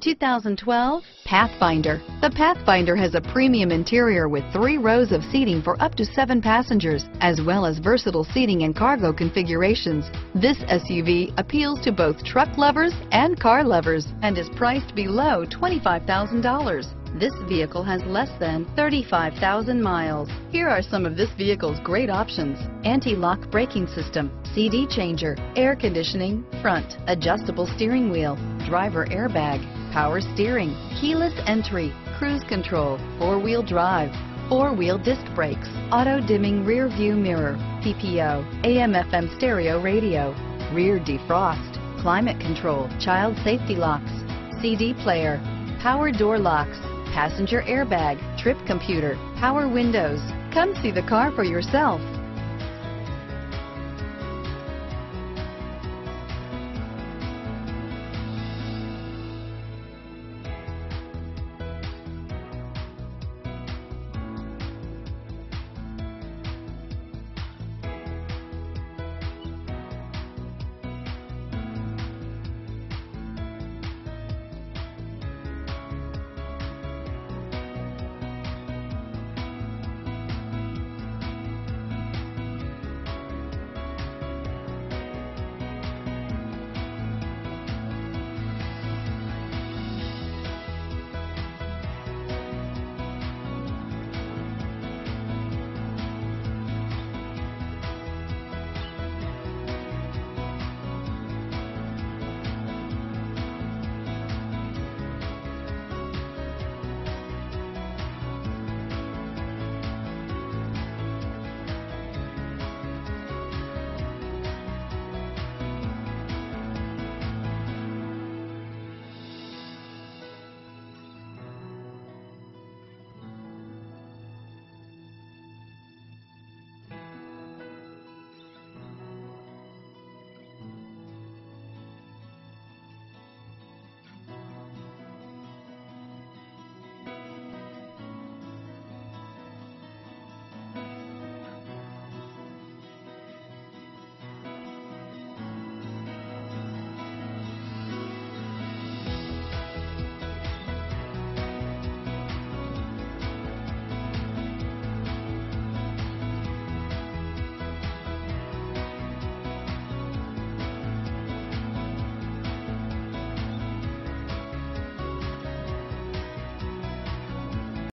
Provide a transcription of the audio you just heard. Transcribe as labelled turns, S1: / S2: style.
S1: 2012 Pathfinder. The Pathfinder has a premium interior with three rows of seating for up to seven passengers, as well as versatile seating and cargo configurations. This SUV appeals to both truck lovers and car lovers and is priced below $25,000. This vehicle has less than 35,000 miles. Here are some of this vehicle's great options. Anti-lock braking system, CD changer, air conditioning, front, adjustable steering wheel, driver airbag, power steering, keyless entry, cruise control, four-wheel drive, four-wheel disc brakes, auto-dimming rear view mirror, PPO, AM FM stereo radio, rear defrost, climate control, child safety locks, CD player, power door locks, passenger airbag, trip computer, power windows. Come see the car for yourself.